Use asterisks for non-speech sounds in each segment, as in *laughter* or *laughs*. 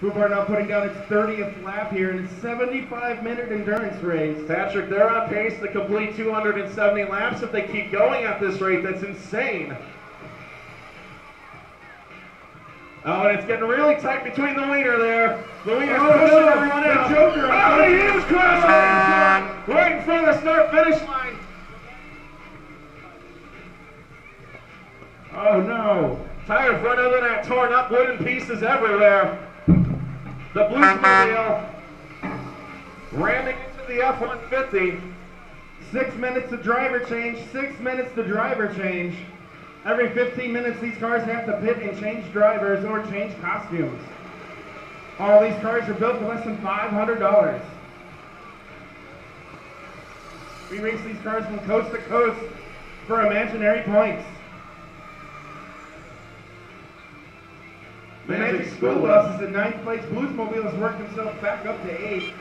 Fubar now putting down its 30th lap here in a 75-minute endurance race. Patrick, they're on pace to complete 270 laps if they keep going at this rate. That's insane. Oh, and it's getting really tight between the wiener there. The wiener's Oh, pushing no, everyone the out. Joker, Oh, he is crashing right in front of the start-finish line. Oh no! Tire front of that torn up wooden pieces everywhere. The Bluesmobile ramming into the F-150. Six minutes to driver change, six minutes to driver change. Every 15 minutes, these cars have to pit and change drivers or change costumes. All these cars are built for less than $500. We race these cars from coast to coast for imaginary points. The Magic School Bus is in ninth place. Bluesmobile has worked himself back up to eighth.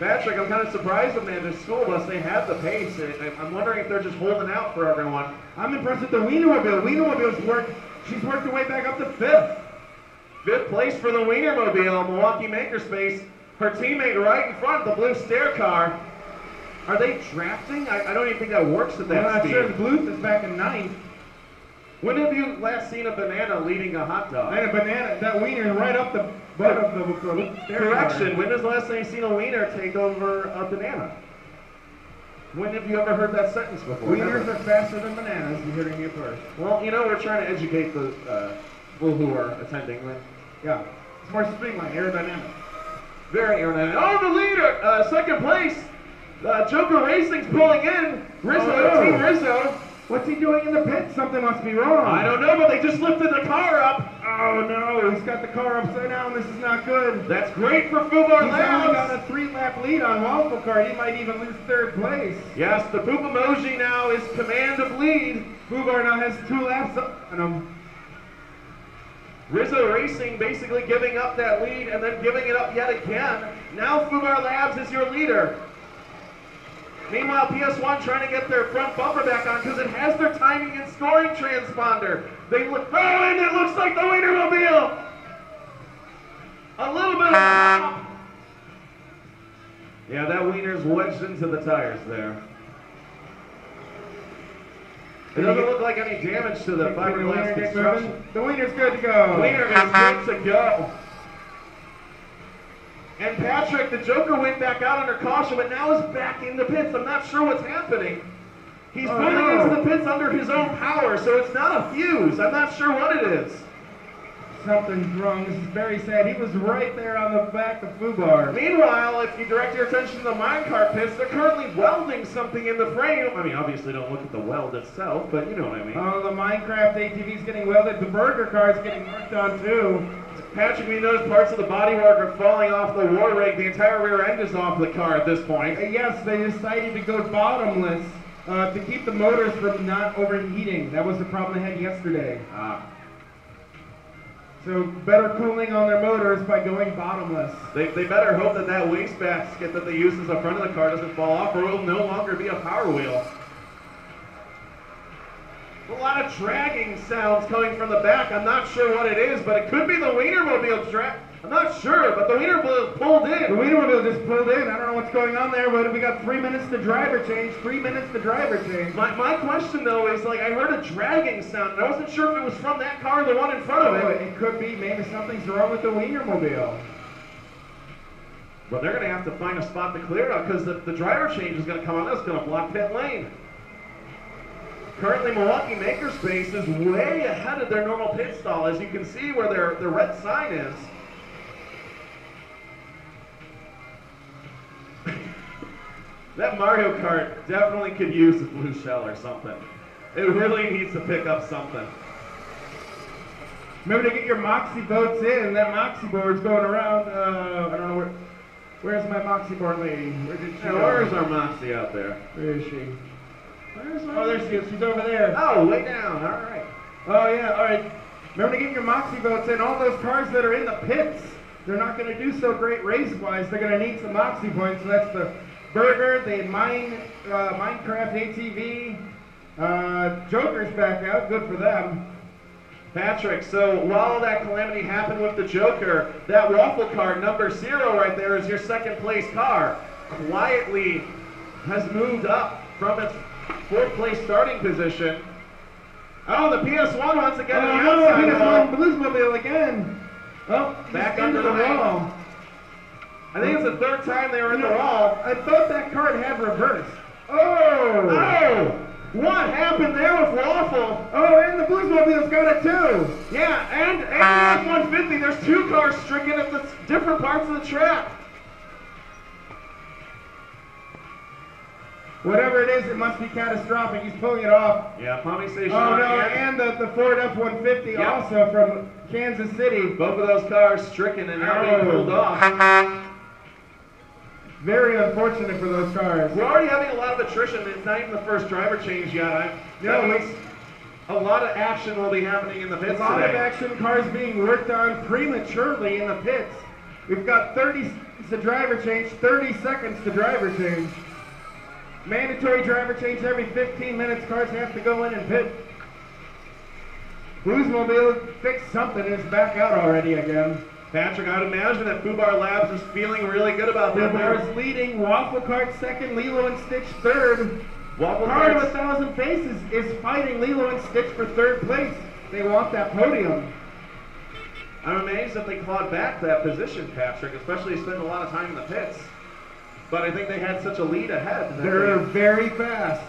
Patrick, I'm kind of surprised with Manchester School Bus. They have the pace. I'm wondering if they're just holding out for everyone. I'm impressed with the Wienermobile. Wienermobile's worked. She's worked her way back up to fifth. Fifth place for the Wienermobile, Milwaukee Makerspace. Her teammate right in front, of the blue stair car. Are they drafting? I, I don't even think that works at I'm that not speed. sure. The Bluth is back in ninth. When have you last seen a banana leading a hot dog? And a banana, that wiener right up the butt of the, the. Correction. When is the last time you seen a wiener take over a banana? When have you ever heard that sentence before? Wieners Never. are faster than bananas. You're hearing it first. Well, you know, we're trying to educate the uh, people who are attending. Yeah. It's more streamlined, aerodynamic. Very aerodynamic. Oh, the leader! Uh, second place! Uh, Joker Racing's pulling in. Rizzo, Oh. Team Rizzo. What's he doing in the pit? Something must be wrong. I don't know, but they just lifted the car up. Oh no, he's got the car upside down. This is not good. That's great for Fubar He's only got a three-lap lead on Waffle Car. He might even lose third place. Yes, the Poop emoji now is command of lead. Fubar now has two laps up on him. Rizzo Racing basically giving up that lead and then giving it up yet again. Now Fubar Labs is your leader. Meanwhile, PS1 trying to get their front bumper back on because it has their timing and scoring transponder. They look, oh, and it looks like the Wienermobile. A little bit of a pop. Yeah, that Wiener's wedged into the tires there. It doesn't look like any damage to the fiberglass construction. The wiener's good to go. Wiener is good to go. And Patrick, the Joker went back out under caution, but now is back in the pits. I'm not sure what's happening. He's Oh, pulling no. into the pits under his own power, so it's not a fuse. I'm not sure what it is. Something's wrong. This is very sad. He was right there on the back of Fubar. Meanwhile, if you direct your attention to the minecart pits, they're currently welding something in the frame. I mean, obviously don't look at the weld itself, but you know what I mean. Oh, the Minecraft ATV's getting welded. The burger car's getting worked on too. Patrick, we noticed parts of the bodywork are falling off the war rig. The entire rear end is off the car at this point. Uh, yes, they decided to go bottomless uh, to keep the motors from not overheating. That was the problem they had yesterday. Ah. So better cooling on their motors by going bottomless. They, they better hope that that waste basket that they use as the front of the car doesn't fall off or it will no longer be a power wheel. A lot of dragging sounds coming from the back. I'm not sure what it is, but it could be the Wienermobile drag. I'm not sure, but the Wienermobile pulled in. The. Wienermobile just pulled in. I don't know what's going on there, but we got three minutes to driver change. Three minutes to driver change. My, my question though is like I heard a dragging sound and I wasn't sure if it was from that car or the one in front of Oh, it. it could be. Maybe something's wrong with the Wienermobile. But they're gonna have to find a spot to clear it out because the, the driver change is gonna come on. That's gonna block pit lane. Currently, Milwaukee Makerspace is way ahead of their normal pit stall, as you can see where their, their red sign is. *laughs* that Mario Kart definitely could use a blue shell or something. It really needs to pick up something. Remember to get your Moxie votes in. That Moxie board's going around. Uh, I don't know where. Where's my Moxie board lady? Where did she Now, go? where is our Moxie out there? Where is she? Where's Oh, there she is. She's over there. Oh, way down. All right. Oh yeah. All right. Remember to get your Moxie votes in. All those cars that are in the pits, they're not going to do so great race-wise. They're going to need some Moxie points. So that's the Burger, the Mine, uh, Minecraft ATV. Uh, Joker's back out. Good for them. Patrick, so while that calamity happened with the Joker, that waffle car number zero right there is your second place car. Quietly has moved up from its fourth place starting position. Oh, the PS1 once again Oh, on the oh, outside PS1. Bluesmobile again. Oh, Back under the the wall. wall. I think it's the third time they were in You the wall. I thought that card had reversed. Oh! Oh! What happened there with Waffle? Oh, and the Bluesmobile's got it too. Yeah, and, and uh. the F-150, there's two cars stricken at the different parts of the track. Whatever it is, it must be catastrophic. He's pulling it off. Yeah, pumping station. Oh no, and the, the Ford F-150 Yeah. also from Kansas City. Both of those cars stricken and now being Oh. pulled off. Very unfortunate for those cars. We're already having a lot of attrition. It's not even the first driver change yet. I, No, it's a lot of action will be happening in the pits a lot of action cars being worked on prematurely in the pits. We've got 30 seconds to driver change, 30 seconds to driver change. Mandatory driver change every 15 minutes. Cars have to go in and pit. Bluesmobile fixed something and it's back out already again. Patrick, I would imagine that Fubar Labs is feeling really good about that. Fubar's leading, Waffle Cart second, Lilo and Stitch third. Waffle Cart of a thousand faces is fighting Lilo and Stitch for third place. They want that podium. I'm amazed that they clawed back that position, Patrick, especially spending a lot of time in the pits. But I think they had such a lead ahead. They're they- very fast.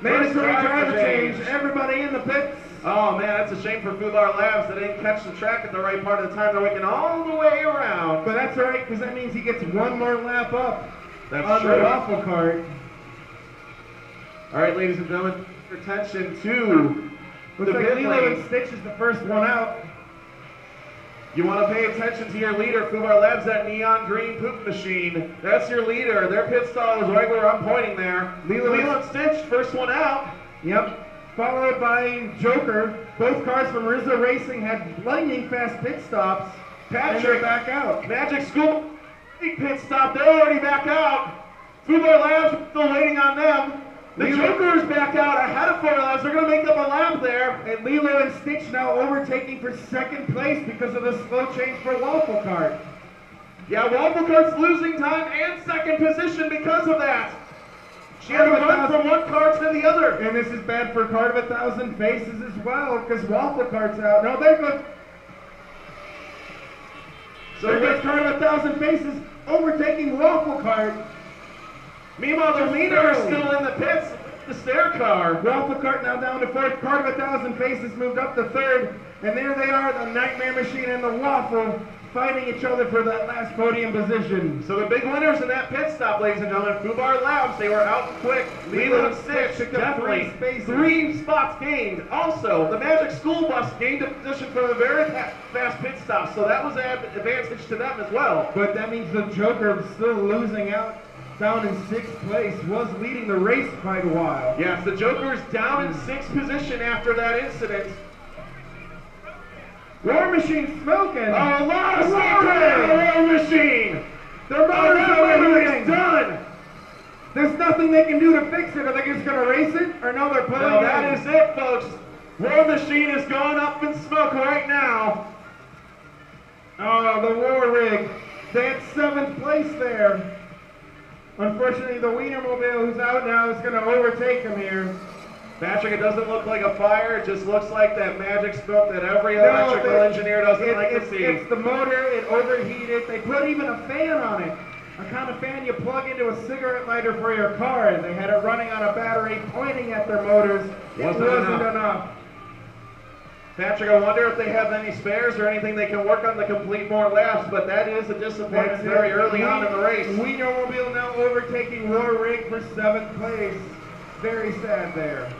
Mandatory driver change. change. Everybody in the pits. Oh man, that's a shame for Fubar Labs. They didn't catch the track at the right part of the time. They're waking all the way around. But that's all right because that means he gets one more lap up That's on true. the waffle cart. All right, ladies and gentlemen, attention to Looks the like Lilo lane. and Stitch is the first one out. You want to pay attention to your leader, Fubar Labs, that neon green poop machine. That's your leader. Their pit stall is right where I'm pointing there. Lilo Lilo and Stitch, first one out. Yep. Followed by Joker. Both cars from Rizzo Racing had lightning fast pit stops. Patrick, back out. Magic School, big pit stop. They're already back out. Fubar Labs still waiting on them. The Joker's back out ahead of Labs. They're going to make up a lap there. And Lilo and Stitch now overtaking for second place because of the slow change for Waffle Cart. Yeah, Waffle Cart's losing time and second position because of that. She had to Cart run from one car to the other. And this is bad for Cart of a Thousand Faces as well because Waffle Cart's out. No, there goes, So goes with, Cart of a Thousand Faces overtaking Waffle Cart. Meanwhile, the leader is still in the pits, the stair car. Waffle Cart now down to fourth. Cart of a Thousand Faces moved up to third. And there they are, the Nightmare Machine and the Waffle fighting each other for that last podium position. So the big winners in that pit stop, ladies and gentlemen, Fubar Labs, they were out quick. Lilo and Stitch, definitely three three spots gained. Also, the Magic School Bus gained a position from a very fast pit stop, so that was an advantage to them as well. But that means the Joker is still losing out down in sixth place, was leading the race quite a while. Yes, the Joker's down in sixth position after that incident. War Machine smoking! A lot of smoking the War Machine! Their Oh, motors everything's done! There's nothing they can do to fix it. Are they just gonna race it? Or no, they're Well, it that is it, folks. War Machine is going up in smoke right now. Oh, the War Rig. They had seventh place there. Unfortunately, the Wienermobile, who's out now, is gonna overtake him here. Patrick, it doesn't look like a fire. It just looks like that magic smoke that every electrical they- engineer doesn't it- like to see. It's the motor, it overheated. They put even a fan on it. A kind of fan you plug into a cigarette lighter for your car. And they had it running on a battery pointing at their motors. It Wasn't wasn't enough. enough. Patrick, I wonder if they have any spares or anything they can work on to complete more laps, but that is a disappointment That's very it. early on in the race. Wienermobile now overtaking War Rig for seventh place. Very sad there.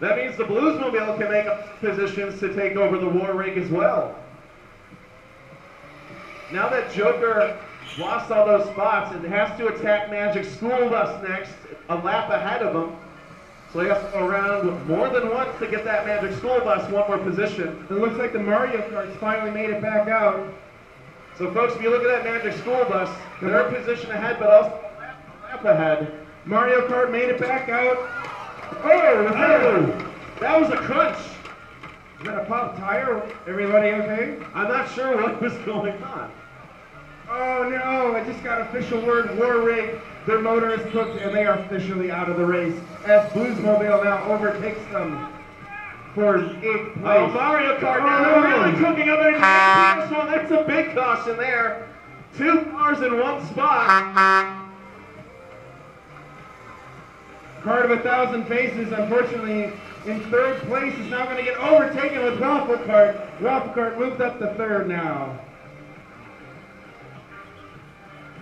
That means the Bluesmobile can make up positions to take over the War Rig as well. Now that Joker lost all those spots, it has to attack Magic School Bus next, a lap ahead of him. Has around more than once to get that Magic School Bus one more position. It looks like the Mario Karts finally made it back out. So folks, if you look at that Magic School Bus, they're a position ahead, but also lap ahead. Mario Kart made it back out. Oh, that, Oh, that was a crunch. is that a pop tire? Everybody okay? I'm not sure what was going on. Oh no, I just got official word, War Rig. Their motor is cooked and they are officially out of the race as Bluesmobile now overtakes them for eighth oh, place. Oh, Mario Kart Oh, now no. really cooking up into this one. That's a big caution there. Two cars in one spot. Cart of a thousand faces, unfortunately, in third place is now going to get overtaken with Waffle Cart. Waffle Cart moved up to third now.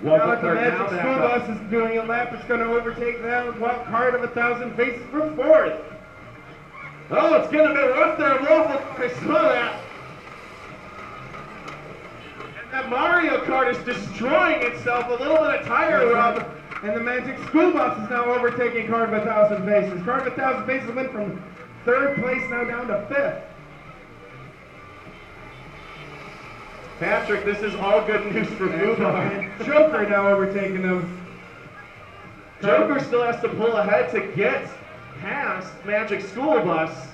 Now Waffle the Magic School. Bus is doing a lap, it's going to overtake them. Well, Cart of a thousand faces for fourth. Oh, it's getting a bit rough there. Cart, I saw that. And that Mario Kart is destroying itself. A little bit of tire rub. And the Magic School Bus is now overtaking Cart of a Thousand Faces. Cart of a Thousand Faces went from third place now down to fifth. Patrick, this is all good news for Fubar. And Joker now overtaking them. Joker still has to pull ahead to get past Magic School Bus.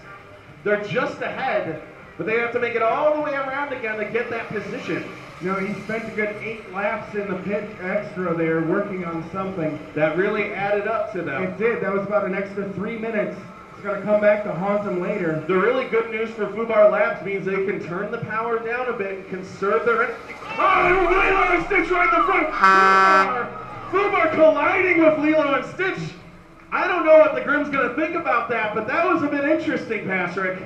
They're just ahead, but they have to make it all the way around again to get that position. You know, he spent a good eight laps in the pit extra there working on something. That really added up to that. It did. That was about an extra three minutes. It's going to come back to haunt them later. The really good news for Fubar Labs means they can turn the power down a bit and conserve their energy. Ah, oh, Lilo and Stitch right in the front! Fubar, Fubar colliding with Lilo and Stitch! I don't know what the Grim's gonna think about that, but that was a bit interesting, Patrick.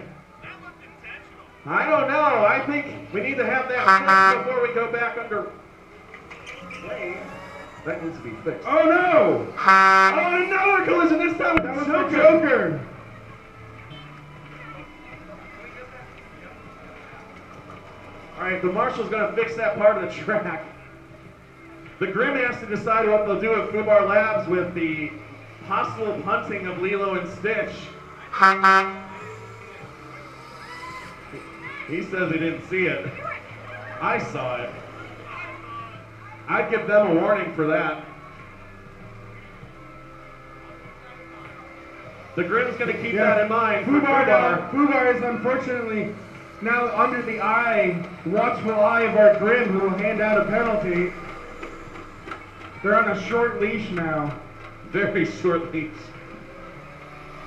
I don't know. I think we need to have that fixed before we go back under. play. That needs to be fixed. Oh no! Oh, another collision this time with That was the Joker. Joker! All right, the marshal's going to fix that part of the track. The Grim has to decide what they'll do at Fubar Labs with the possible punting of Lilo and Stitch. He says he didn't see it. I saw it. I'd give them a warning for that. The Grim's going to keep that in mind. Fubar, Fubar. Fubar is unfortunately now under the eye, watchful eye of our Grim, who will hand out a penalty. They're on a short leash now. Very short leash.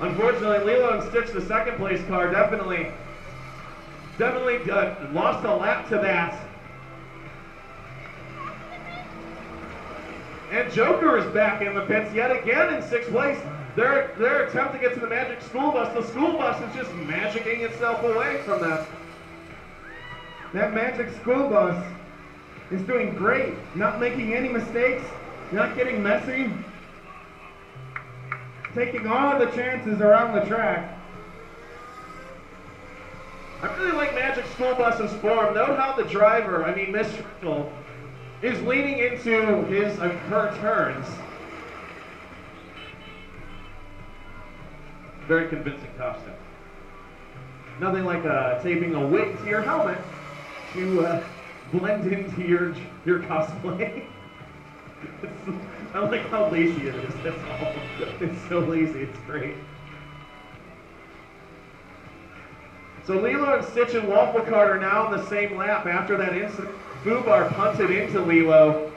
Unfortunately, Lilo and Stitch, the second place car, definitely, definitely uh, lost a lap to that. And Joker is back in the pits yet again in sixth place. Their their attempt to get to the Magic School Bus, the school bus is just magicking itself away from them. That Magic School Bus is doing great, not making any mistakes, not getting messy, taking all the chances around the track. I really like Magic School Bus's form. Note how the driver, I mean Miss Trickle, is leaning into his uh, her turns. Very convincing costume. Nothing like uh, taping a wig to your helmet to uh, blend into your your cosplay. *laughs* I like how lazy it is. That's all. It's so lazy. It's great. So Lilo and Stitch and Waffle Cart are now in the same lap after that incident. Fubar punted into Lilo.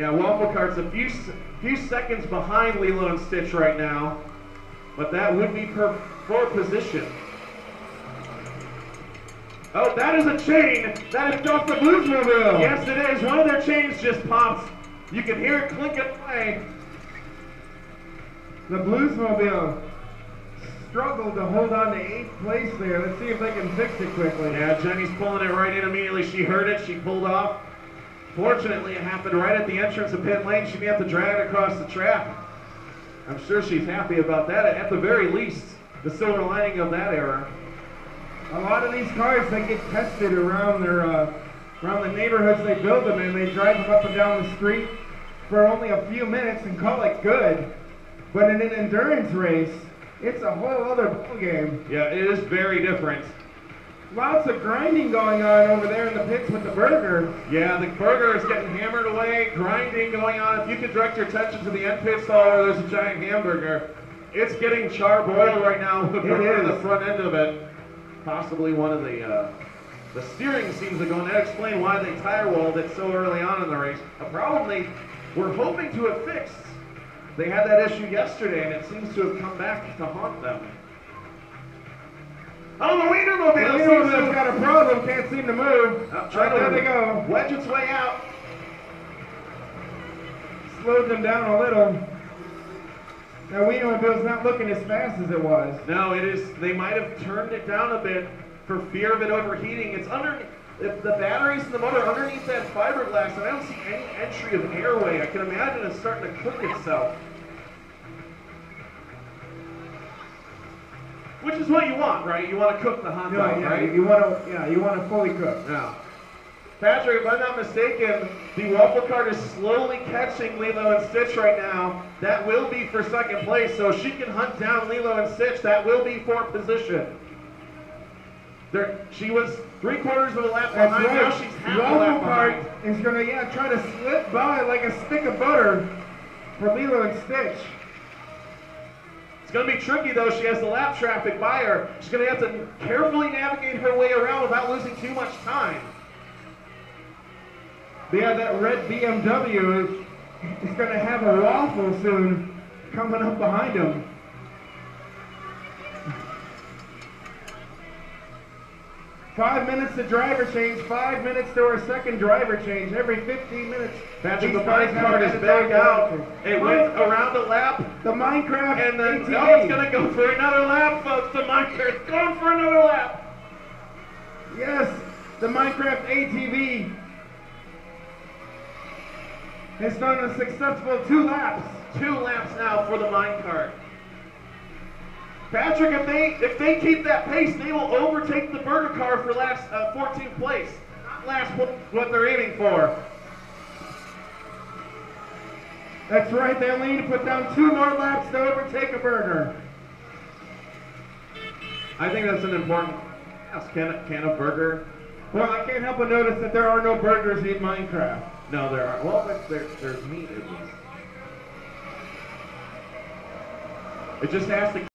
Yeah, Waffle Cart's a few few seconds behind Lilo and Stitch right now, but that would be per for position. Oh, that is a chain. That is off the Bluesmobile. Yes, it is. One of their chains just popped. You can hear it clinking away. The Bluesmobile struggled to hold on to eighth place there. Let's see if they can fix it quickly. Yeah, Jenny's pulling it right in immediately. She heard it. She pulled off. Fortunately, it happened right at the entrance of pit lane. She didn't have to drag it across the track. I'm sure she's happy about that. At the very least, the silver lining of that error. A lot of these cars, they get tested around their, uh, around the neighborhoods they build them in. They drive them up and down the street for only a few minutes and call it good. But in an endurance race, it's a whole other ballgame. Yeah, it is very different. Lots of grinding going on over there in the pits with the burger. Yeah, the burger is getting hammered away, grinding going on. If you could direct your attention to the end pit stall where there's a giant hamburger, it's getting charboiled right now with the burger in the front end of it. Possibly one of the uh, the steering seems to go, and that explain why they tire walled it so early on in the race. A problem they were hoping to have fixed. They had that issue yesterday, and it seems to have come back to haunt them. Oh, the Wienermobile The Wienermobile's got a problem, can't seem to move. Uh, Right, there they go. wedge its way out. Slowed them down a little. Now Wienermobile's not looking as fast as it was. No, it is. They might have turned it down a bit for fear of it overheating. It's under. If the batteries in the motor underneath that fiberglass, and I don't see any entry of airway. I can imagine it's starting to cook itself. Which is what you want, right? You want to cook the hot dog, yeah, right? you want to, yeah, you want to fully cook. Yeah. Patrick, if I'm not mistaken, the waffle cart is slowly catching Lilo and Stitch right now. That will be for second place, so she can hunt down Lilo and Stitch. That will be for position. There, she was three quarters of a lap behind. Now she's half a lap Waffle Cart is gonna, yeah, try to slip by like a stick of butter for Lilo and Stitch. It's going to be tricky though. She has the lap traffic by her. She's going to have to carefully navigate her way around without losing too much time. Yeah, that red BMW is, is gonna have a waffle soon coming up behind him. Five minutes to driver change, five minutes to our second driver change. Every 15 minutes. Patrick, the have cart is back out. It went around the lap, The Minecraft and then ATV. now oh, it's going to go for another lap, folks. The mine cart's going for another lap. Yes, the Minecraft ATV has done a successful two laps. Two laps now for the mine cart. Patrick, if they if they keep that pace, they will overtake the burger car for last uh, 14th place. Not last what, they're aiming for. That's right, they only need to put down two more laps to overtake a burger. I think that's an important. Yes, can can a burger? Well, I can't help but notice that there are no burgers in Minecraft. No, there are. Well, there, there's meat at least. It just has to